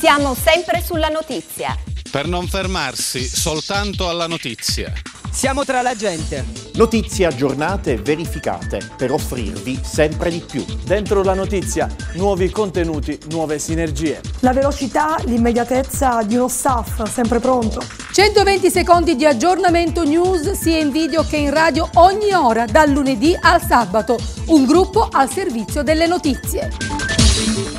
Siamo sempre sulla notizia. Per non fermarsi soltanto alla notizia. Siamo tra la gente. Notizie aggiornate e verificate per offrirvi sempre di più. Dentro la notizia, nuovi contenuti, nuove sinergie. La velocità, l'immediatezza di uno staff sempre pronto. 120 secondi di aggiornamento news sia in video che in radio ogni ora, dal lunedì al sabato. Un gruppo al servizio delle notizie.